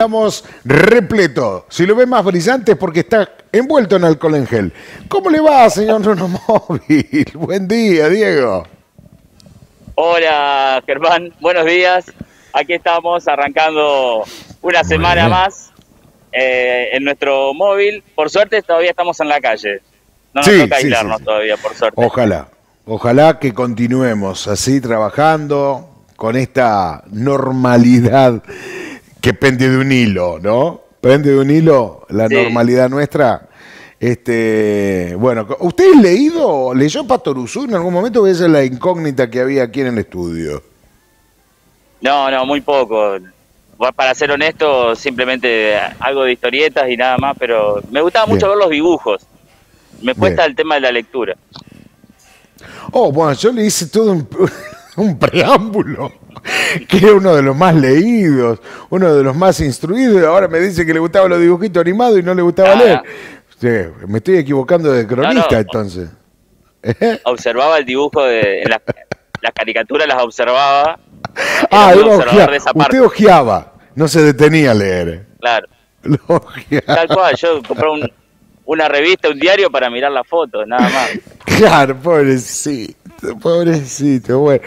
Estamos repleto. Si lo ve más brillante es porque está envuelto en alcohol en gel. ¿Cómo le va, señor Bruno Móvil? Buen día, Diego. Hola, Germán. Buenos días. Aquí estamos arrancando una semana más eh, en nuestro móvil. Por suerte todavía estamos en la calle. No nos Sí, toca aislarnos sí, sí. todavía, por suerte. Ojalá, ojalá que continuemos así trabajando con esta normalidad que pende de un hilo, ¿no? Pende de un hilo la Sí. normalidad nuestra. Este, bueno, ¿usted ha leído, leyó Patoruzú en algún momento? Esa es la incógnita que había aquí en el estudio. No, no, muy poco. Para ser honesto, simplemente algo de historietas y nada más, pero me gustaba mucho Bien. ver los dibujos. Me cuesta Bien. el tema de la lectura. Oh, bueno, yo le hice todo un, un preámbulo, que era uno de los más leídos, uno de los más instruidos, y ahora me dice que le gustaban los dibujitos animados y no le gustaba Ah. leer. Sí, me estoy equivocando de cronista no. entonces. Observaba el dibujo de las, caricaturas, las observaba. Ah, muy iba a observador ojear. de esa Usted ojeaba, no se detenía a leer. Claro. Tal cual, yo compré un- una revista, un diario para mirar las fotos, nada más. Claro, pobrecito, pobrecito, bueno.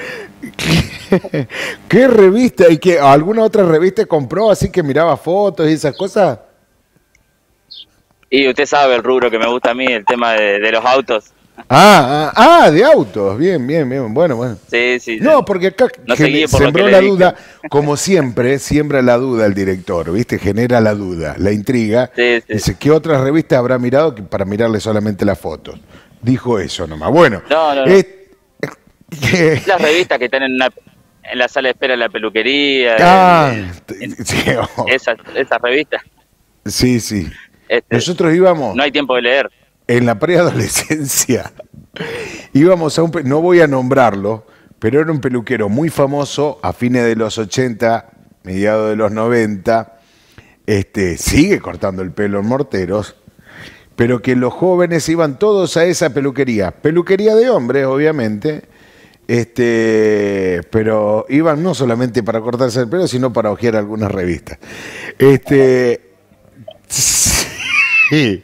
¿Qué, qué revista y qué alguna otra revista compró así que miraba fotos y esas cosas? Y usted sabe el rubro que me gusta a mí, el tema de, de los autos. Ah, ah, ah, de autos, bien, bien, bien, bueno, bueno. Sí, sí. sí. No, porque acá No por sembró que la duda, como siempre, siembra la duda el director, ¿viste? Genera la duda, la intriga. Sí, sí. Dice, ¿qué otras revistas habrá mirado que para mirarle solamente las fotos? Dijo eso nomás. Bueno, No, no, no. Las revistas que están en, una- en la sala de espera de la peluquería. ah, en- sí, oh, esas, esas revistas. sí, sí. Este, Nosotros íbamos no hay tiempo de leer. en la preadolescencia, íbamos a un, no voy a nombrarlo, pero era un peluquero muy famoso a fines de los 80, mediados de los 90, este, sigue cortando el pelo en morteros, pero que los jóvenes iban todos a esa peluquería, peluquería de hombres, obviamente, este, pero iban no solamente para cortarse el pelo, sino para hojear algunas revistas. Este, sí.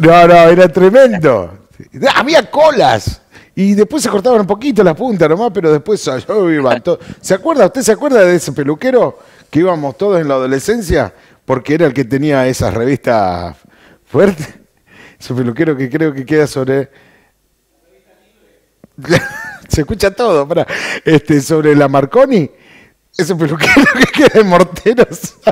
No, no, era tremendo. Había colas. Y después se cortaban un poquito la punta nomás, pero después yo iban todos. ¿Se acuerda? ¿Usted se acuerda de ese peluquero que íbamos todos en la adolescencia? Porque era el que tenía esas revistas fuertes. Ese peluquero que creo que queda sobre. Se escucha todo, para este, sobre la Marconi. Ese peluquero que queda en morteros.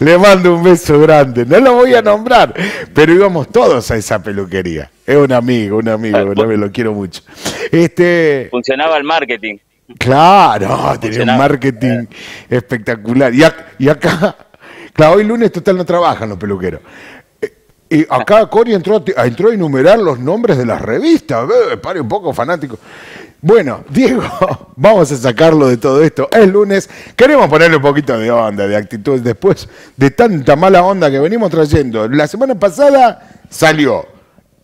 Le mando un beso grande. No lo voy a nombrar, pero íbamos todos a esa peluquería. Es un amigo, un amigo, un amigo, lo quiero mucho. Este, Funcionaba el marketing. claro, tenía un marketing espectacular. Y, ac- y acá, claro, hoy lunes total no trabajan los peluqueros. Y acá Cori entró a enumerar los nombres de las revistas. Eh, pare un poco, fanático. Bueno, Diego, vamos a sacarlo de todo esto. Es lunes. Queremos ponerle un poquito de onda, de actitud, después de tanta mala onda que venimos trayendo. La semana pasada salió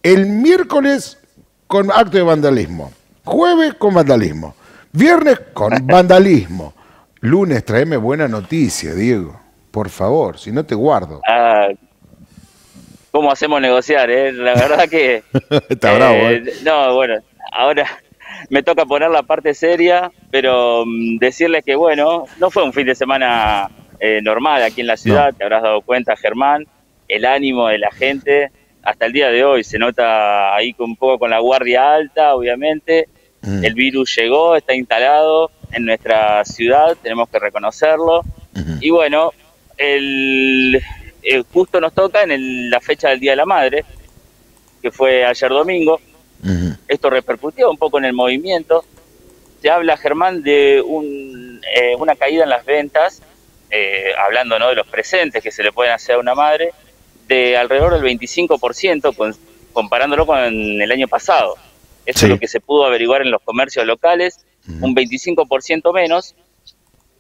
el miércoles con acto de vandalismo. Jueves con vandalismo. Viernes con vandalismo. Lunes, tráeme buena noticia, Diego. Por favor, si no te guardo. Ah, ¿Cómo hacemos negociar? eh? La verdad que... Está bravo, ¿eh? No, bueno, ahora me toca poner la parte seria, pero mm, decirles que, bueno, no fue un fin de semana eh, normal aquí en la ciudad, te habrás dado cuenta, Germán, el ánimo de la gente hasta el día de hoy se nota ahí un poco con la guardia alta, obviamente. Mm. El virus llegó, está instalado en nuestra ciudad, tenemos que reconocerlo. Y bueno, el, eh, justo nos toca en el- la fecha del Día de la Madre, que fue ayer domingo. Esto repercutió un poco en el movimiento. Se habla, Germán, de un, eh, una caída en las ventas, eh, hablando ¿no? de los presentes que se le pueden hacer a una madre, de alrededor del 25%, con- comparándolo con el año pasado. Eso Sí. es lo que se pudo averiguar en los comercios locales, un 25% menos,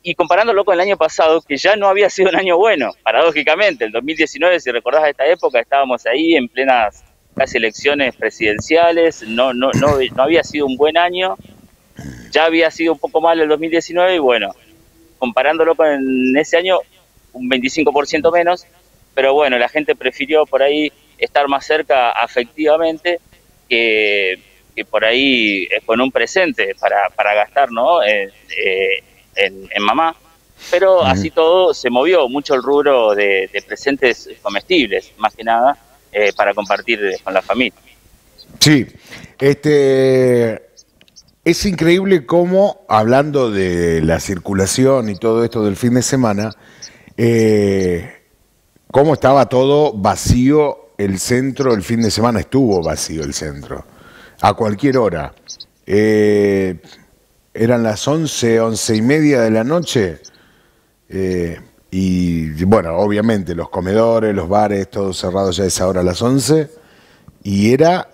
y comparándolo con el año pasado, que ya no había sido un año bueno, paradójicamente. El 2019, si recordás esta época, estábamos ahí en plenas casi elecciones presidenciales, no, no, no, no había sido un buen año, ya había sido un poco mal el 2019 y bueno, comparándolo con ese año, un 25% menos, pero bueno, la gente prefirió por ahí estar más cerca afectivamente que, por ahí con un presente para, para gastar ¿no? En, mamá. Pero así todo se movió mucho el rubro de, presentes comestibles, más que nada, eh, para compartir con la familia. Sí, este, es increíble cómo, hablando de la circulación y todo esto del fin de semana, eh, cómo estaba todo vacío el centro, el fin de semana estuvo vacío el centro, a cualquier hora. Eh, eran las once, once y media de la noche, eh, y bueno, obviamente los comedores, los bares, todos cerrados ya a esa hora a las once, y era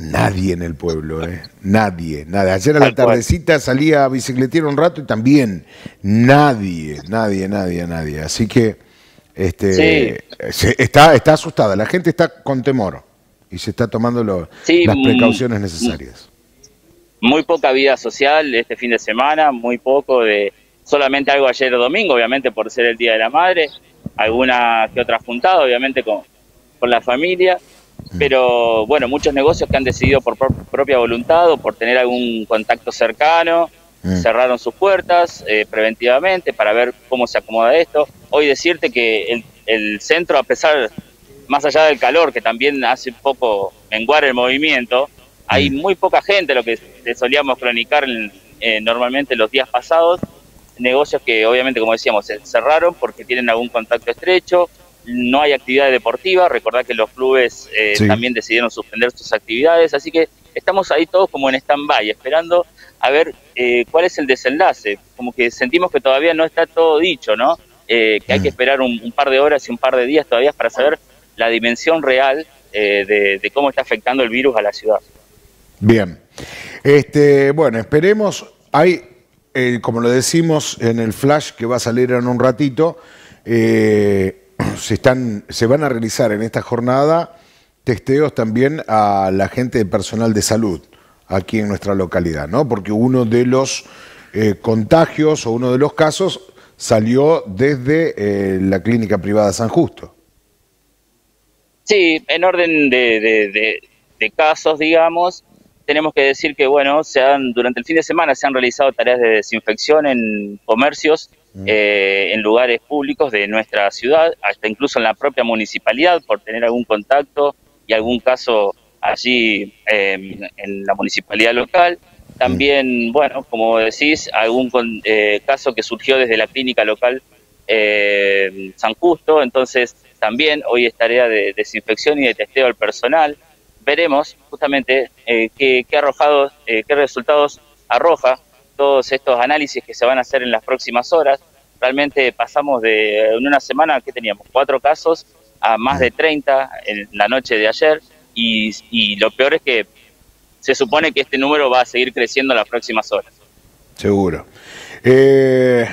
nadie en el pueblo, ¿eh? nadie, nada. Ayer a la tardecita salía a bicicletear un rato y también nadie, nadie, nadie, nadie. Así que este, está, está asustada, la gente está con temor y se está tomando las mm, precauciones necesarias. Muy poca vida social este fin de semana, muy poco de solamente algo ayer domingo, obviamente por ser el Día de la Madre, alguna que otra juntada, obviamente con, con la familia, mm. pero bueno, muchos negocios que han decidido por propia voluntad o por tener algún contacto cercano, mm. cerraron sus puertas eh, preventivamente para ver cómo se acomoda esto hoy decirte que el, centro, a pesar, más allá del calor, que también hace un poco menguar el movimiento, hay muy poca gente, lo que solíamos cronicar eh, normalmente los días pasados, negocios que obviamente, como decíamos, se cerraron porque tienen algún contacto estrecho, no hay actividad deportiva, recordad que los clubes eh, también decidieron suspender sus actividades, así que estamos ahí todos como en stand-by, esperando a ver eh, cuál es el desenlace, como que sentimos que todavía no está todo dicho, ¿no? Eh, que hay que mm. esperar un, par de horas y un par de días todavía para saber la dimensión real eh, de, cómo está afectando el virus a la ciudad. Bien. Este, bueno, esperemos. Hay, eh, como lo decimos en el flash que va a salir en un ratito, se, están, se van a realizar en esta jornada testeos también a la gente de personal de salud aquí en nuestra localidad, ¿no? Porque uno de los contagios o uno de los casos salió desde eh, la clínica privada San Justo. Sí, en orden de, casos, digamos, tenemos que decir que, bueno, se han, durante el fin de semana se han realizado tareas de desinfección en comercios, mm. eh, en lugares públicos de nuestra ciudad, hasta incluso en la propia municipalidad, por tener algún contacto y algún caso allí eh, en la municipalidad local. También, bueno, como decís, algún eh, caso que surgió desde la clínica local eh, San Justo, entonces también hoy es tarea de desinfección y de testeo al personal. Veremos justamente eh, qué, arrojado, qué resultados arroja todos estos análisis que se van a hacer en las próximas horas. Realmente pasamos de en una semana que teníamos cuatro casos a más de 30 en la noche de ayer y, y lo peor es que se supone que este número va a seguir creciendo en las próximas horas. Seguro. Eh,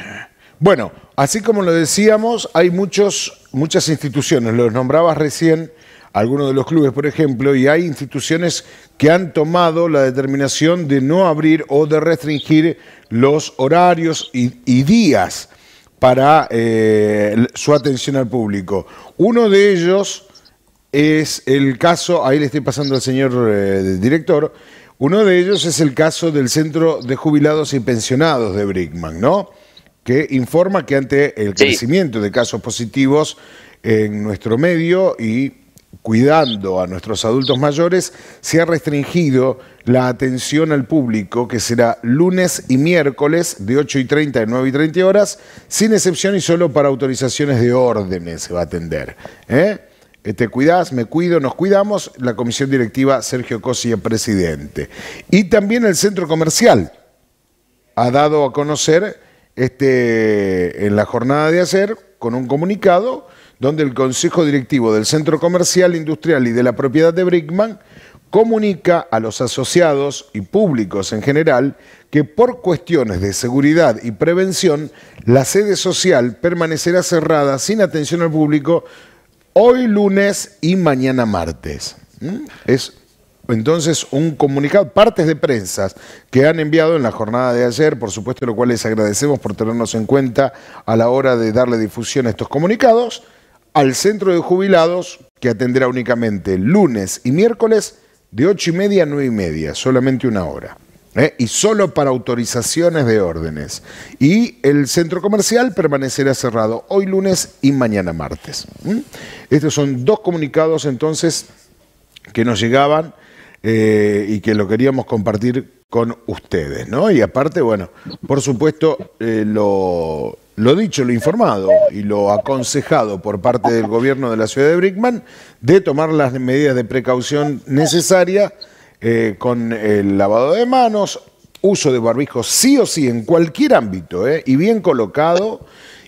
bueno, así como lo decíamos, hay muchos, muchas instituciones, los nombrabas recién, algunos de los clubes, por ejemplo, y hay instituciones que han tomado la determinación de no abrir o de restringir los horarios y, días para eh, su atención al público. Uno de ellos es el caso, ahí le estoy pasando al señor eh, director, uno de ellos es el caso del Centro de Jubilados y Pensionados de Brickman, ¿no? Que informa que ante el crecimiento de casos positivos en nuestro medio y cuidando a nuestros adultos mayores, se ha restringido la atención al público, que será lunes y miércoles de 8 y 30 a 9 y 30 horas, sin excepción y solo para autorizaciones de órdenes se va a atender. ¿eh? te este, cuidás, me cuido, nos cuidamos, la comisión directiva Sergio Cosi, presidente. Y también el centro comercial ha dado a conocer este, en la jornada de ayer con un comunicado donde el Consejo Directivo del Centro Comercial, Industrial y de la Propiedad de Brickman comunica a los asociados y públicos en general que por cuestiones de seguridad y prevención, la sede social permanecerá cerrada sin atención al público hoy lunes y mañana martes. ¿Mm? Es entonces un comunicado, partes de prensa que han enviado en la jornada de ayer, por supuesto, lo cual les agradecemos por tenernos en cuenta a la hora de darle difusión a estos comunicados, al centro de jubilados, que atenderá únicamente lunes y miércoles de ocho y media a nueve y media, solamente una hora. ¿eh? Y solo para autorizaciones de órdenes. Y el centro comercial permanecerá cerrado hoy lunes y mañana martes. Estos son dos comunicados entonces que nos llegaban eh, y que lo queríamos compartir con ustedes, ¿no? Y aparte, bueno, por supuesto, eh, lo, lo dicho, lo informado y lo aconsejado por parte del gobierno de la ciudad de Brickman de tomar las medidas de precaución necesarias eh, con el lavado de manos, uso de barbijos sí o sí en cualquier ámbito y bien colocado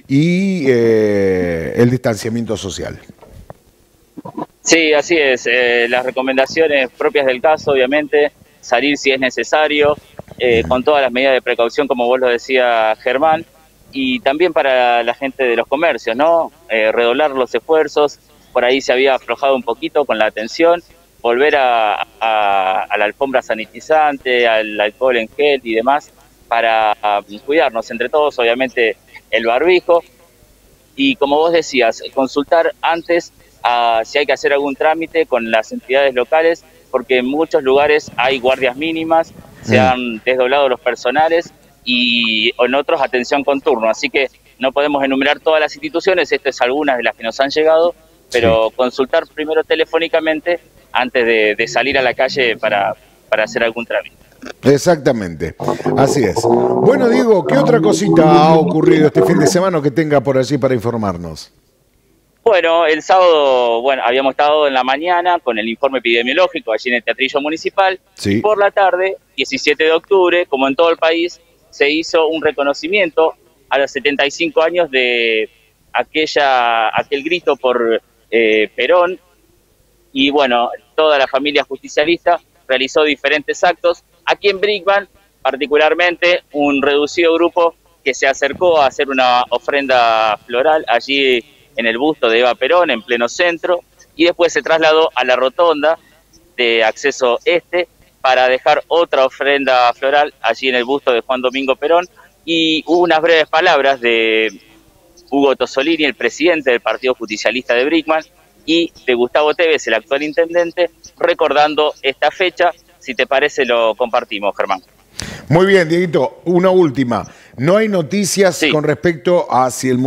y el distanciamiento social. Sí, así es. Eh, las recomendaciones propias del caso, obviamente, salir si es necesario, eh, con todas las medidas de precaución, como vos lo decía Germán, y también para la gente de los comercios, ¿no? Eh, redoblar los esfuerzos, por ahí se había aflojado un poquito con la atención, volver a, a la alfombra sanitizante, al alcohol en gel y demás, para cuidarnos entre todos, obviamente el barbijo, y como vos decías, consultar antes si hay que hacer algún trámite con las entidades locales, porque en muchos lugares hay guardias mínimas, se mm. han desdoblado los personales y en otros atención con turno. Así que no podemos enumerar todas las instituciones, estas es algunas de las que nos han llegado, pero consultar primero telefónicamente antes de, salir a la calle para, para hacer algún trámite. Exactamente, así es. Bueno, Diego, ¿qué otra cosita ha ocurrido este fin de semana que tenga por allí para informarnos? Bueno, el sábado, bueno, habíamos estado en la mañana con el informe epidemiológico allí en el Teatrillo Municipal. Y por la tarde, 17 de octubre, como en todo el país, se hizo un reconocimiento a los 75 años de aquella, aquel grito por eh, Perón. Y bueno, toda la familia justicialista realizó diferentes actos. Aquí en Brickman, particularmente, un reducido grupo que se acercó a hacer una ofrenda floral allí en el busto de Eva Perón, en pleno centro, y después se trasladó a la rotonda de acceso este para dejar otra ofrenda floral allí en el busto de Juan Domingo Perón y hubo unas breves palabras de Hugo Tosolini, el presidente del Partido Justicialista de Brickman, y de Gustavo Tevez, el actual intendente, recordando esta fecha. Si te parece, lo compartimos, Germán. Muy bien, Dieguito. Una última. No hay noticias con respecto a si el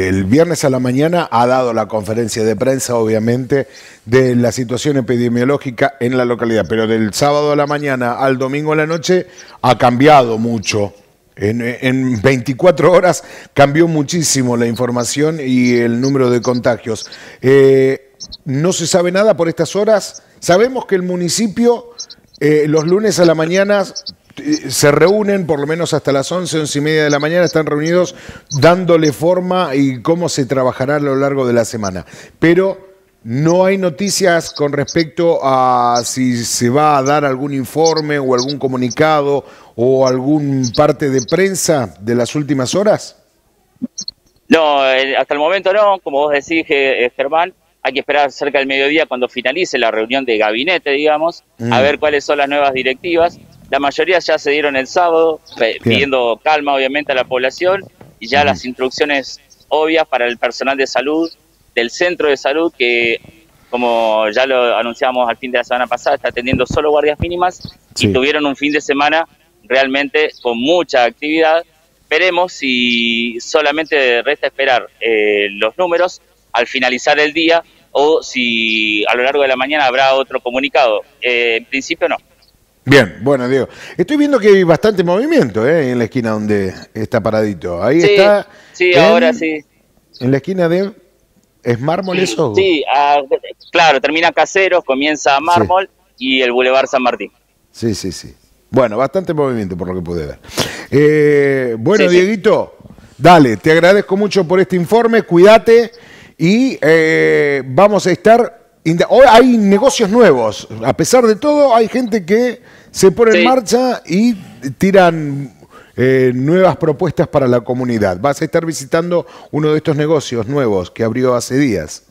el viernes a la mañana ha dado la conferencia de prensa, obviamente, de la situación epidemiológica en la localidad, pero del sábado a la mañana al domingo a la noche ha cambiado mucho. En, 24 horas cambió muchísimo la información y el número de contagios. Eh, no se sabe nada por estas horas. Sabemos que el municipio eh, los lunes a la mañana se reúnen por lo menos hasta las 11, 11 y media de la mañana, están reunidos dándole forma y cómo se trabajará a lo largo de la semana. Pero no hay noticias con respecto a si se va a dar algún informe o algún comunicado o algún parte de prensa de las últimas horas. No, hasta el momento no, como vos decís, eh, Germán, hay que esperar cerca del mediodía cuando finalice la reunión de gabinete, digamos, a mm. ver cuáles son las nuevas directivas la mayoría ya se dieron el sábado, pidiendo calma obviamente a la población y ya las instrucciones obvias para el personal de salud del centro de salud que como ya lo anunciamos al fin de la semana pasada, está atendiendo solo guardias mínimas y tuvieron un fin de semana realmente con mucha actividad. Veremos si solamente resta esperar eh, los números al finalizar el día o si a lo largo de la mañana habrá otro comunicado. Eh, en principio no. Bien, bueno, Diego. Estoy viendo que hay bastante movimiento ¿eh? en la esquina donde está paradito. Ahí está. Sí, ahora sí. En la esquina de. ¿Es mármol eso? Sí, ah, claro, termina Caseros, comienza mármol y el Boulevard San Martín. Sí, sí, sí. Bueno, bastante movimiento por lo que pude ver. Eh, bueno, Dieguito, dale, te agradezco mucho por este informe, cuídate y eh, vamos a estar Hoy hay negocios nuevos. A pesar de todo, hay gente que se pone en marcha y tiran eh, nuevas propuestas para la comunidad. Vas a estar visitando uno de estos negocios nuevos que abrió hace días.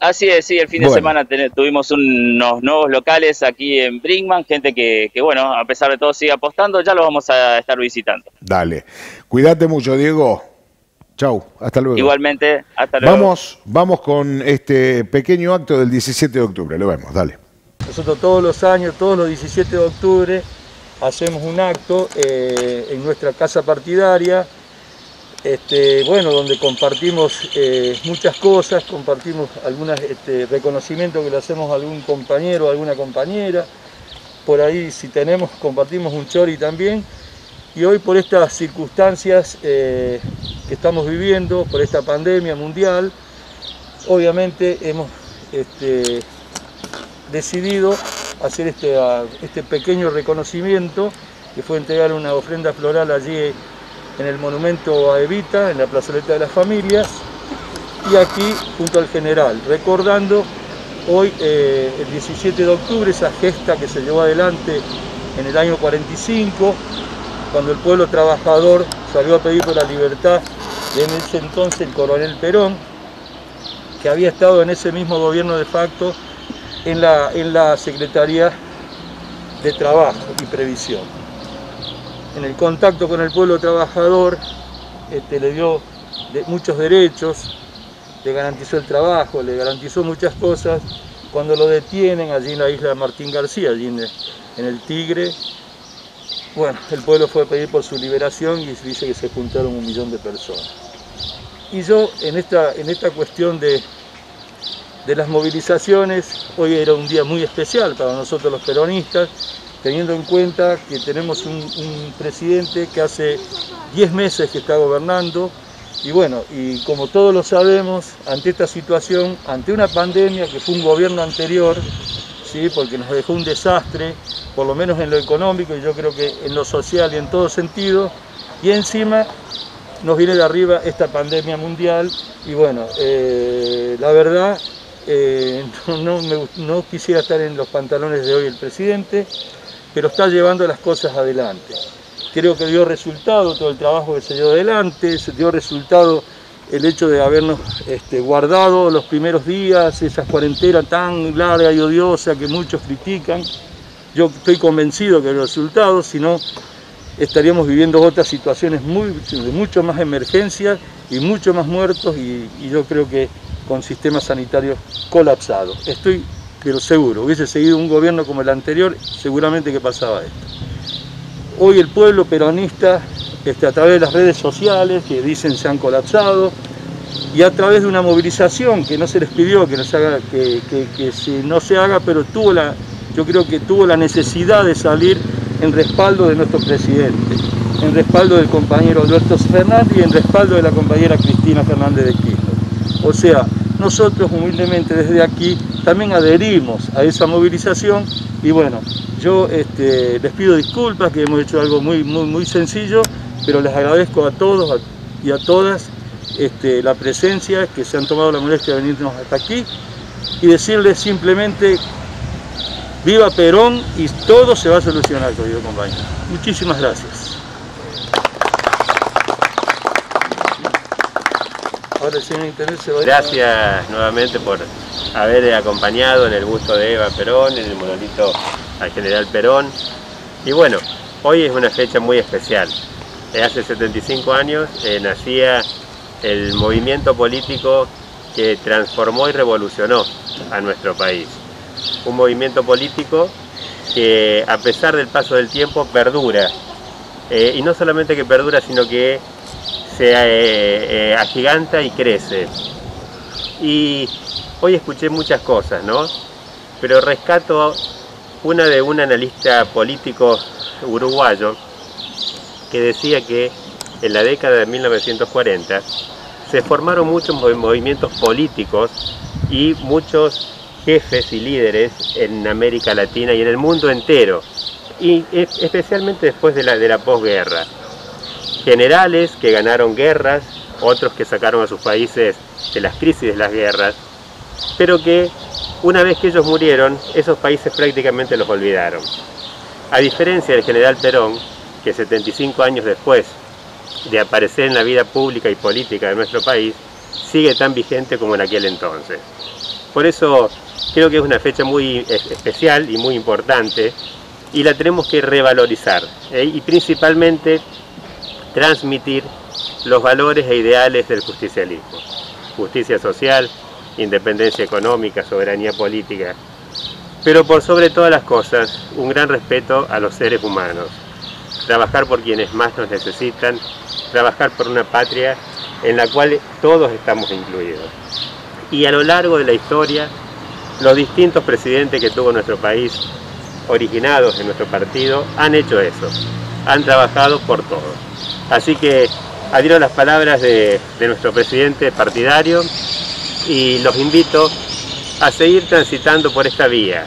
Así es, sí, el fin de semana tuvimos unos nuevos locales aquí en Brinkman, gente que, que, bueno, a pesar de todo sigue apostando, ya lo vamos a estar visitando. Dale, cuídate mucho, Diego. Chau, hasta luego. Igualmente, hasta luego. Vamos, vamos con este pequeño acto del 17 de octubre, lo vemos, dale. Nosotros todos los años, todos los 17 de octubre, hacemos un acto eh, en nuestra casa partidaria, este, bueno, donde compartimos eh, muchas cosas, compartimos algunos este, reconocimientos que le hacemos a algún compañero o alguna compañera, por ahí si tenemos compartimos un chori también, y hoy por estas circunstancias eh, que estamos viviendo, por esta pandemia mundial, obviamente hemos este, decidido hacer este, este pequeño reconocimiento, que fue entregar una ofrenda floral allí en el monumento a Evita, en la plazoleta de las familias, y aquí junto al general, recordando hoy, eh, el 17 de octubre, esa gesta que se llevó adelante en el año 45, cuando el pueblo trabajador salió a pedir por la libertad en ese entonces el coronel Perón, que había estado en ese mismo gobierno de facto en la, en la Secretaría de Trabajo y Previsión. En el contacto con el pueblo trabajador este, le dio muchos derechos, le garantizó el trabajo, le garantizó muchas cosas. Cuando lo detienen allí en la isla de Martín García, allí en el Tigre, bueno, el pueblo fue a pedir por su liberación y dice que se juntaron un millón de personas. Y yo en esta, en esta cuestión de, de las movilizaciones, hoy era un día muy especial para nosotros los peronistas, teniendo en cuenta que tenemos un, un presidente que hace 10 meses que está gobernando, y bueno, y como todos lo sabemos, ante esta situación, ante una pandemia que fue un gobierno anterior, ¿sí? porque nos dejó un desastre, por lo menos en lo económico y yo creo que en lo social y en todo sentido, y encima nos viene de arriba esta pandemia mundial y bueno, eh, la verdad eh, no, quisiera estar en los pantalones de hoy el presidente, pero está llevando las cosas adelante. Creo que dio resultado todo el trabajo que se dio adelante, se dio resultado el hecho de habernos este, guardado los primeros días, esa cuarentena tan larga y odiosa que muchos critican. Yo estoy convencido que el resultado, si no, estaríamos viviendo otras situaciones muy, de mucho más emergencias y mucho más muertos y, yo creo que con sistemas sanitarios colapsados. Estoy, pero seguro, hubiese seguido un gobierno como el anterior, seguramente que pasaba esto. Hoy el pueblo peronista este, a través de las redes sociales que dicen se han colapsado y a través de una movilización que no se les pidió que no se haga, que, no se haga, pero tuvo la, yo creo que tuvo la necesidad de salir en respaldo de nuestro presidente, en respaldo del compañero Alberto Fernández y en respaldo de la compañera Cristina Fernández de Kirchner. O sea, nosotros humildemente desde aquí también adherimos a esa movilización y bueno, yo este, les pido disculpas que hemos hecho algo muy, muy, muy sencillo, pero les agradezco a todos y a todas este, la presencia, que se han tomado la molestia de venirnos hasta aquí y decirles simplemente viva Perón y todo se va a solucionar, querido compañero. Muchísimas gracias. Ahora, Gracias nuevamente por haber acompañado en el gusto de Eva Perón, en el monolito al general Perón. Y bueno, hoy es una fecha muy especial. Eh, hace 75 años eh, nacía el movimiento político que transformó y revolucionó a nuestro país. Un movimiento político que a pesar del paso del tiempo perdura. Eh, y no solamente que perdura, sino que se agiganta y crece. Y hoy escuché muchas cosas, ¿no? Pero rescato una de un analista político uruguayo que decía que en la década de 1940 se formaron muchos movimientos políticos y muchos jefes y líderes en América Latina y en el mundo entero, y especialmente después de la, de la posguerra. Generales que ganaron guerras, otros que sacaron a sus países de las crisis de las guerras, pero que una vez que ellos murieron, esos países prácticamente los olvidaron. A diferencia del general Perón, que 75 años después de aparecer en la vida pública y política de nuestro país, sigue tan vigente como en aquel entonces. Por eso creo que es una fecha muy especial y muy importante y la tenemos que revalorizar ¿eh? y principalmente transmitir los valores e ideales del justicialismo. Justicia social, independencia económica, soberanía política, pero por sobre todas las cosas, un gran respeto a los seres humanos. Trabajar por quienes más nos necesitan, trabajar por una patria en la cual todos estamos incluidos. Y a lo largo de la historia, los distintos presidentes que tuvo nuestro país, originados en nuestro partido, han hecho eso, han trabajado por todos. Así que adhiero las palabras de, de nuestro presidente partidario y los invito a seguir transitando por esta vía,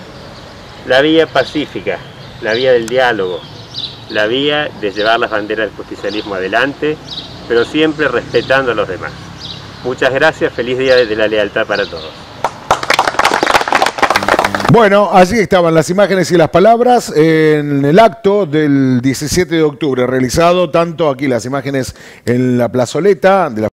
la vía pacífica, la vía del diálogo, la vía de llevar las banderas del justicialismo adelante, pero siempre respetando a los demás. Muchas gracias, feliz día de la lealtad para todos. Bueno, allí estaban las imágenes y las palabras en el acto del 17 de octubre, realizado tanto aquí las imágenes en la plazoleta de la